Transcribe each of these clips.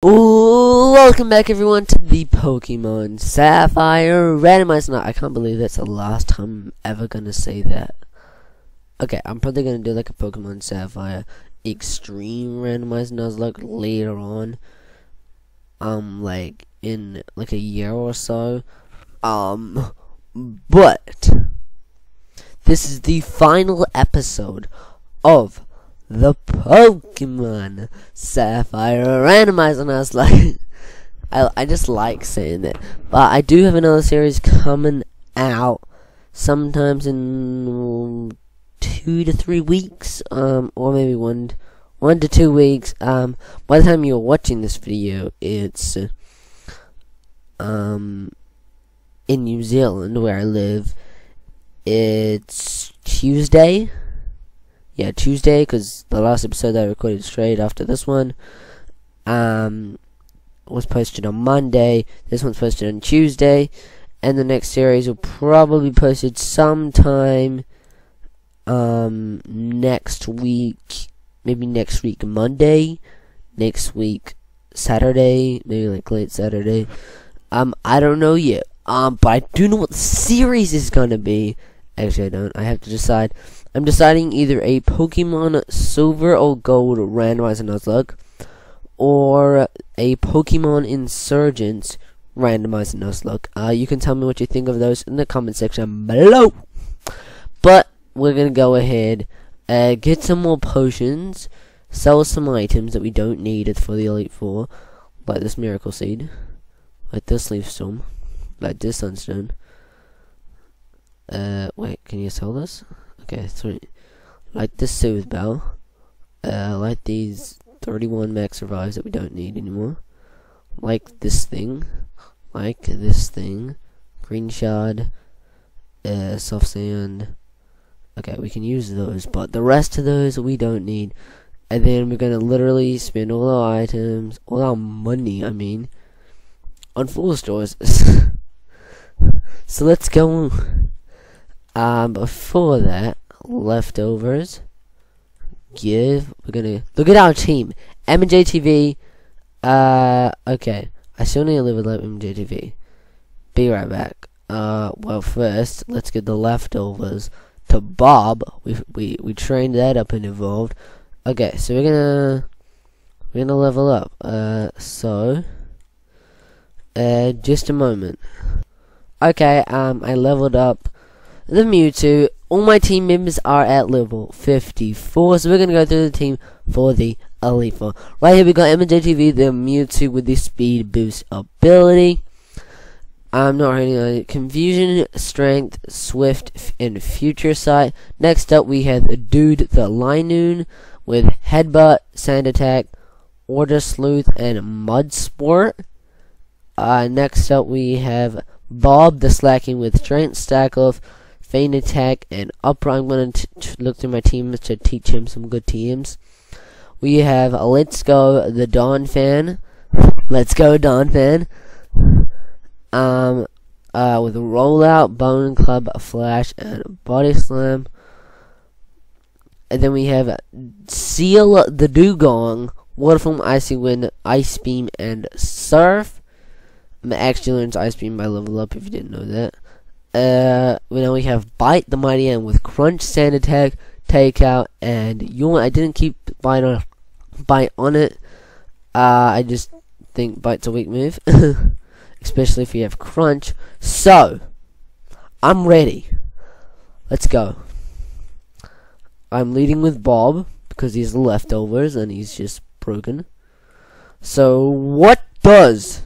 Welcome back everyone to the Pokemon Sapphire Randomized Not. I can't believe that's the last time I'm ever gonna say that. Okay, I'm probably gonna do like a Pokemon Sapphire Extreme Randomized Nuzlocke later on. Um, like in like a year or so. Um, but this is the final episode of the Pokemon Sapphire randomizer and I was like I I just like saying that. But I do have another series coming out sometimes in two to three weeks, um, or maybe one one to two weeks. Um, by the time you're watching this video, it's um in New Zealand where I live. It's Tuesday yeah, Tuesday, because the last episode that I recorded straight after this one um, was posted on Monday. This one's posted on Tuesday. And the next series will probably be posted sometime um, next week. Maybe next week, Monday. Next week, Saturday. Maybe like late Saturday. Um, I don't know yet. Um, but I do know what the series is gonna be. Actually, I don't. I have to decide. I'm deciding either a Pokemon Silver or Gold randomizer Nuzlocke or a Pokemon Insurgence randomizer Nuzlocke. Uh, you can tell me what you think of those in the comment section below. But we're gonna go ahead uh, get some more potions, sell some items that we don't need for the Elite Four, like this Miracle Seed, like this Leaf Storm, like this Sunstone. Uh, wait, can you sell this? Okay, sweet. Like this Soothe Bell. Uh, like these 31 max revives that we don't need anymore. Like this thing. Like this thing. Green Shard. Uh, soft sand. Okay, we can use those, but the rest of those we don't need. And then we're gonna literally spend all our items, all our money, I mean, on full stores. so let's go. Um, before that, leftovers. Give. We're gonna look at our team. M and JTV. Uh, okay. I still need to live with M and JTV. Be right back. Uh, well, first let's get the leftovers to Bob. We we we trained that up and evolved. Okay, so we're gonna we're gonna level up. Uh, so. Uh, just a moment. Okay, um, I leveled up the Mewtwo. All my team members are at level 54, so we're going to go through the team for the Elite Four. Right here we got MJTV, the Mewtwo with the Speed Boost ability. I'm not reading on it. Confusion, Strength, Swift, and Future Sight. Next up we have Dude the Linoone with Headbutt, Sand Attack, Odor Sleuth, and Mud Sport. Uh, next up we have Bob the Slaking with Strength, Stackle, feint attack, and upright. I'm going to look through my teams to teach him some good teams. We have Let's Go the Donphan. Let's go Donphan. Um, uh, with rollout, bone club, flash, and body slam. And then we have Seal the Dewgong, Waterform, Icy Wind, Ice Beam, and Surf. I'm actually learns Ice Beam by level up if you didn't know that. Uh, now we have Bite the Mightyena with Crunch, Sand Attack, Takeout, and Yawn. I didn't keep Bite on, Bite on it. Uh, I just think Bite's a weak move, especially if you have Crunch. So, I'm ready. Let's go. I'm leading with Bob because he's leftovers and he's just broken. So, what does?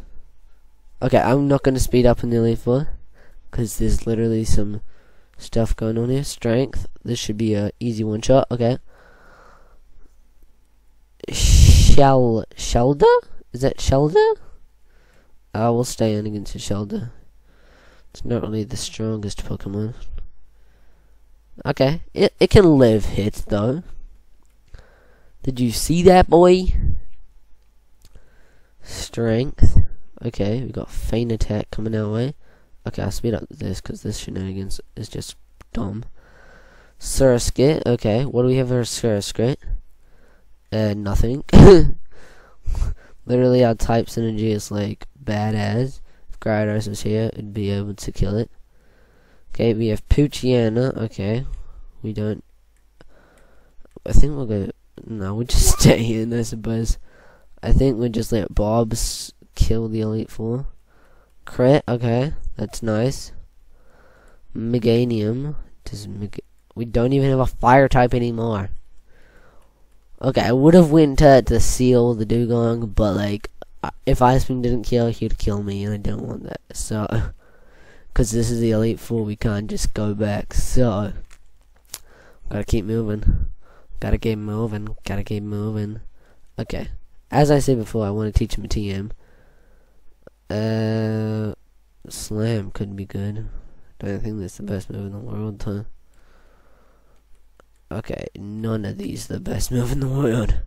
Okay, I'm not going to speed up in the Elite Four because there's literally some stuff going on here. Strength. This should be a easy one shot. Okay. Shell Shellder? Is that Shellder? I will stay in against a Shellder. It's not really the strongest Pokemon. Okay. It it can live hits though. Did you see that boy? Strength. Okay, we got feint attack coming our way. Okay, I'll speed up this because this shenanigans is just dumb. Surskit, okay. What do we have for Surskit? Uh, nothing. Literally, our type synergy is like badass. If Gyarados was here, it'd be able to kill it. Okay, we have Poochyena. Okay, we don't. I think we'll go. No, we'll just stay in, I suppose. I think we'll just let Bobs kill the Elite Four. Crit, okay, that's nice. Meganium. Does Meg we don't even have a fire type anymore. Okay, I would have went to, to seal the Dewgong, but like, if Ice Beam didn't kill, he'd kill me, and I don't want that. So, because this is the Elite Four, we can't just go back. So, gotta keep moving. Gotta keep moving. Gotta keep moving. Okay. As I said before, I want to teach him a TM. Uh, Slam could be good. Don't think that's the best move in the world, huh? Okay, none of these are the best move in the world.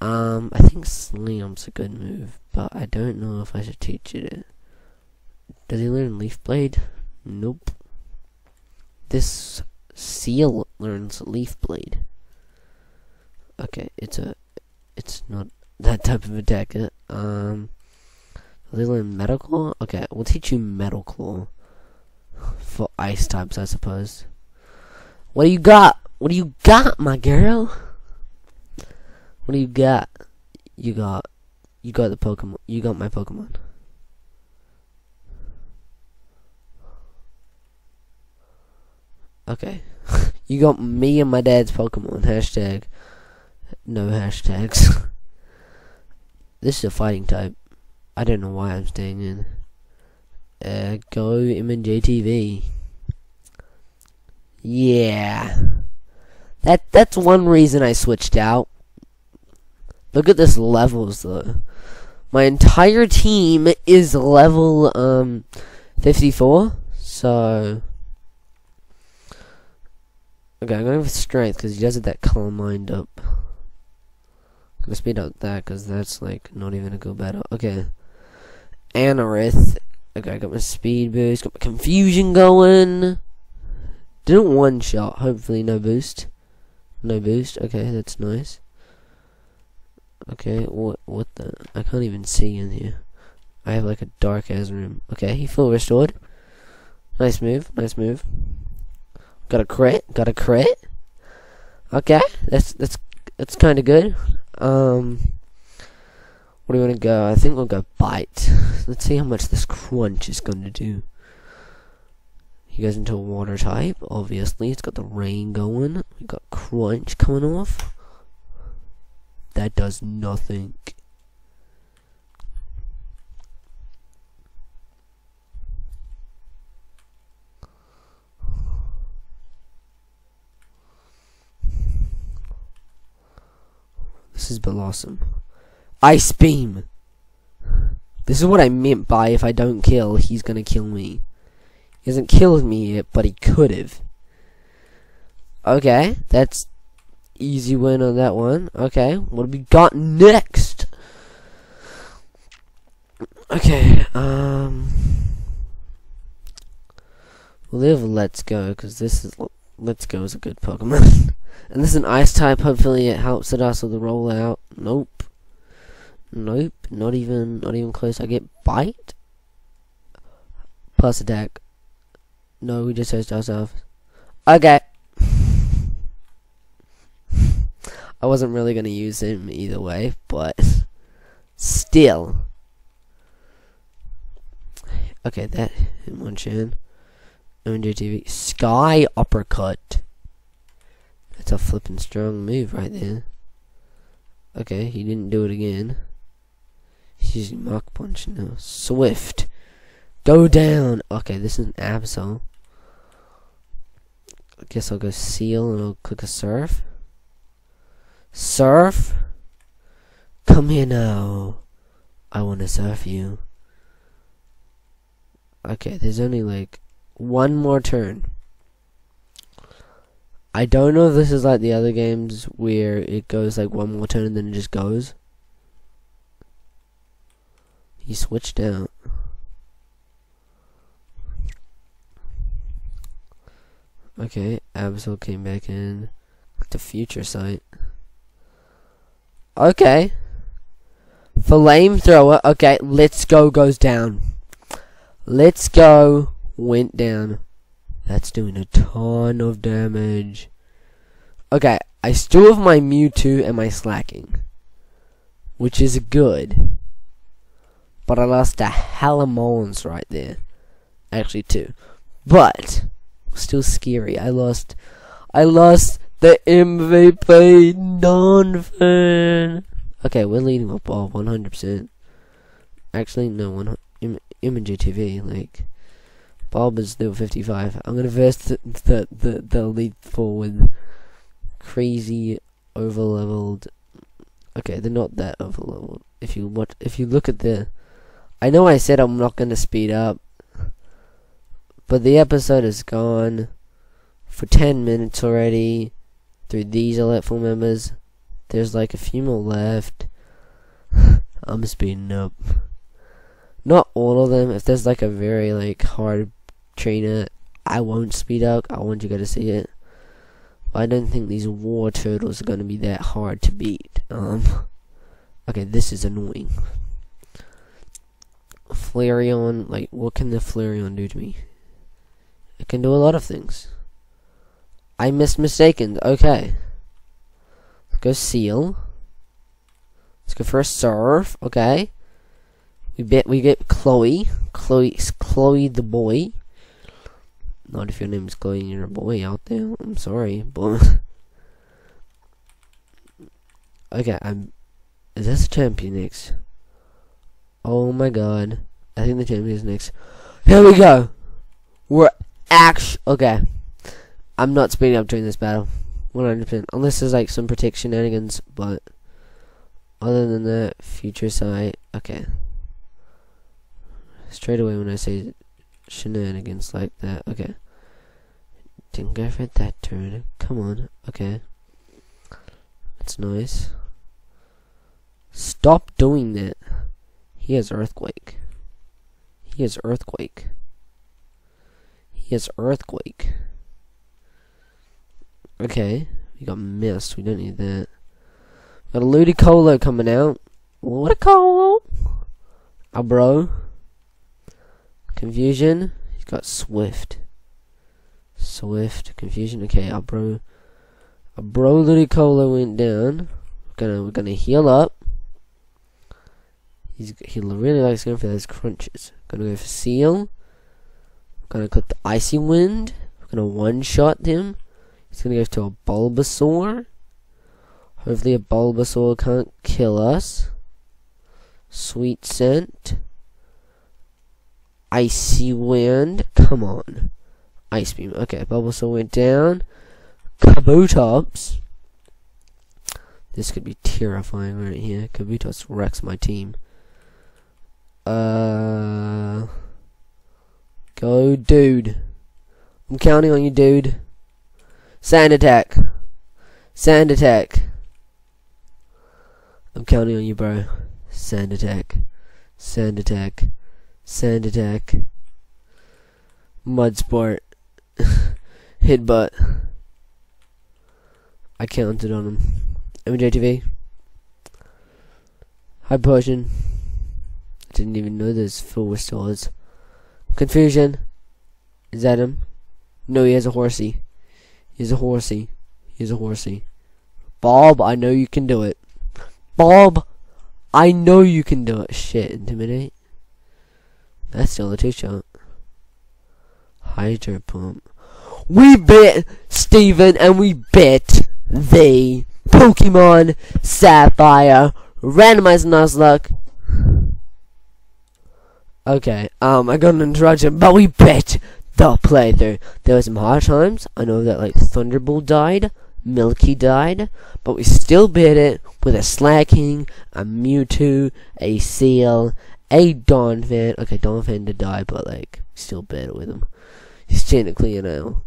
Um, I think Slam's a good move, but I don't know if I should teach it. Does he learn Leaf Blade? Nope. This seal learns Leaf Blade. Okay, it's a, it's not that type of attacker. Um, learn Metal Okay, we'll teach you Medical. For ice types, I suppose. What do you got? What do you got, my girl? What do you got? You got, you got the Pokemon. You got my Pokemon. Okay. you got me and my dad's Pokemon. Hashtag. No hashtags. this is a fighting type. I don't know why I'm staying in. Uh, go MNJTV. Yeah. That that's one reason I switched out. Look at this levels though. My entire team is level um 54. So Okay, I'm going with strength because he does it that calm mind up. I'm gonna speed up that because that's like not even a good battle. Okay. Anorith. Okay, I got my speed boost, got my confusion going. Didn't one shot, hopefully no boost. No boost, okay, that's nice. Okay, what what the I can't even see in here. I have like a dark ass room. Okay, he full restored. Nice move, nice move. Got a crit, got a crit. Okay, that's that's that's kinda good. Um where do you want to go? I think we'll go bite. Let's see how much this crunch is going to do. He goes into a water type, obviously. It's got the rain going. We got crunch coming off. That does nothing. This is Bellossom. Ice Beam! This is what I meant by if I don't kill, he's gonna kill me. He hasn't killed me yet, but he could have. Okay, that's easy win on that one. Okay, what have we got next? Okay, um... Live Let's Go, because this is... Let's Go is a good Pokemon. and this is an Ice type, hopefully it helps it us with the rollout. Nope. Nope, not even, not even close. I get bite. Plus attack. No, we just host ourselves. Okay. I wasn't really gonna use him either way, but still. Okay, that hit one chin. MJTV. Sky uppercut. That's a flippin' strong move right there. Okay, he didn't do it again. He's using Mach Punch now. Swift. Go down. Okay, this is an Absol. I guess I'll go Seal and I'll click a Surf. Surf? Come here now. I want to surf you. Okay, there's only like one more turn. I don't know if this is like the other games where it goes like one more turn and then it just goes. He switched out. Okay, Absol came back in. The Future Sight. Okay. Flamethrower. Okay, let's go goes down. Let's go went down. That's doing a ton of damage. Okay, I still have my Mewtwo and my Slaking. Which is good. But I lost a hell of Molins right there. Actually, two. But, still scary. I lost, I lost the MVP Donphan. Okay, we're leading with ball 100%. Actually, no, one, Im TV, like, Bob is still 55. I'm gonna verse the, the, the, the lead forward crazy overleveled. Okay, they're not that overleveled. If you what if you look at the, I know I said I'm not gonna speed up, but the episode is gone for 10 minutes already through these full members. There's like a few more left. I'm speeding up. Not all of them. If there's like a very like hard trainer, I won't speed up. I want you guys to see it. But I don't think these war turtles are going to be that hard to beat. Um, okay, this is annoying. Flareon, like, what can the Flareon do to me? It can do a lot of things. I missed mistaken. Okay. Let's go Seal. Let's go for a Surf. Okay. We bet we get Chloe. Chloe, Chloe the boy. Not if your name is Chloe and you're a boy out there. I'm sorry, but okay. I'm. Is this the champion next? Oh my god! I think the champion is next. Here we go. We're actually okay. I'm not speeding up during this battle. 100%. Unless there's like some protection shenanigans, but other than that, future sight. Okay. Straight away when I say shenanigans like that. Okay. Didn't go for that turn. Come on. Okay. That's nice. Stop doing that. He has earthquake. He has earthquake. He has earthquake. Okay. We got missed. We don't need that. Got a Ludicolo coming out. What a call! A ah, bro. Confusion. He's got Swift. Swift. Confusion. Okay, our bro. Our bro Ludicolo went down. We're gonna we're gonna heal up. He's he really likes going for those crunches. Gonna go for Seel. Gonna click the Icy Wind. Gonna one shot him. He's gonna go to a Bulbasaur. Hopefully a Bulbasaur can't kill us. Sweet scent. Icy wind. Come on. Ice beam. Okay, Bulbasaur went down. Kabutops. This could be terrifying right here. Kabutops wrecks my team. Uh, go, dude. I'm counting on you, dude. Sand attack. Sand attack. I'm counting on you, bro. Sand attack. Sand attack. Sand attack. Mud sport. Headbutt. I counted on him. MJTV. High potion. Didn't even know there's full restores. Confusion. Is that him? No, he has a horsey. He's a horsey. He's a horsey. Bob, I know you can do it. Bob, I know you can do it. Shit, intimidate. That's still a two-shot. Hydro pump. We bit Steven and we bit the Pokemon Sapphire randomized Nuzlocke. Okay, um, I got an interruption, but we bit the playthrough. There were some hard times. I know that like Thunderbolt died, Milky died, but we still bit it with a Slaking, a Mewtwo, a Seal, a Donphan. Okay, Donphan did die, but like still bit it with him. He's technically you know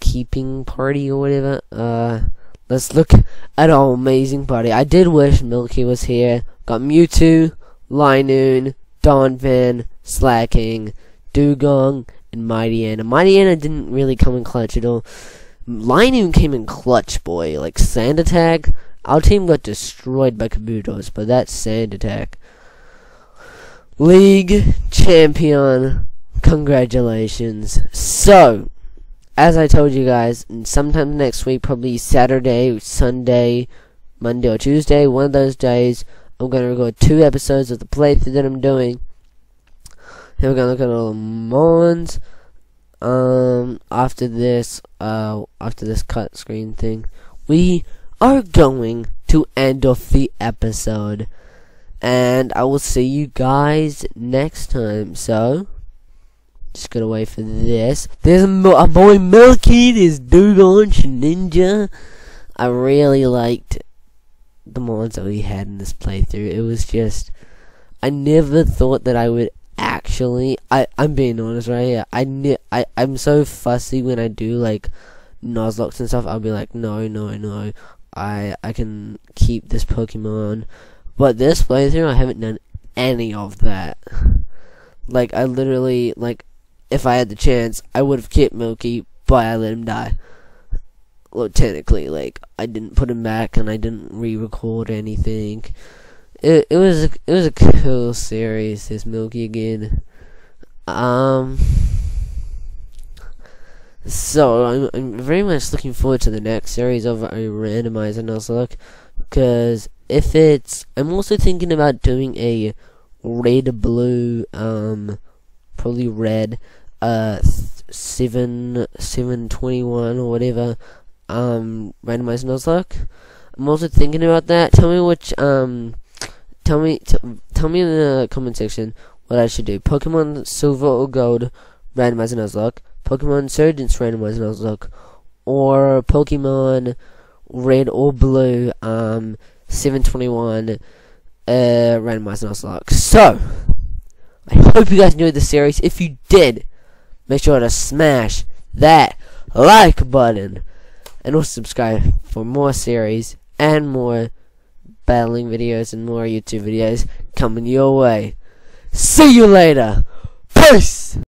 keeping party or whatever. Uh, let's look at our amazing party. I did wish Milky was here. Got Mewtwo, Linoone, Donphan, Slaking, Dewgong, and Mightyena. Mighty Anna didn't really come in clutch at all. Linoone came in clutch, boy. Like Sand Attack, Our team got destroyed by Kabutops, but that's Sand Attack. League champion. Congratulations. So, as I told you guys, sometime next week, probably Saturday, Sunday, Monday, or Tuesday, one of those days, I'm going to record two episodes of the playthrough that I'm doing. And we're going to look at all the Mons. Um, after this, uh, after this cut screen thing, we are going to end off the episode. And I will see you guys next time. So, just gotta wait for this. There's a, boy Milky, this Dewgong Ninja. I really liked the moments that we had in this playthrough. It was just, I never thought that I would actually. I I'm being honest right here. I I I'm so fussy when I do like Nuzlockes and stuff. I'll be like, no, no, no. I I can keep this Pokemon but this playthrough, I haven't done any of that. Like, I literally, like, if I had the chance, I would have kept Milky, but I let him die. Well, technically, like, I didn't put him back, and I didn't re-record anything. It, it was a, it was a cool series, this Milky again. Um... So, I'm, I'm very much looking forward to the next series of a randomizer Nuzlocke, because if it's, I'm also thinking about doing a red blue, um, probably red, uh, seven seven twenty one or whatever, um, randomized Nuzlocke. I'm also thinking about that. Tell me which, um, tell me, tell me in the comment section what I should do. Pokemon Silver or Gold, randomized Nuzlocke. Pokemon Surgeons, randomized Nuzlocke. Or Pokemon Red or Blue, um, 721 uh, randomized Nuzlocke. So, I hope you guys enjoyed the series. If you did, make sure to smash that like button and also subscribe for more series and more battling videos and more YouTube videos coming your way. See you later. Peace!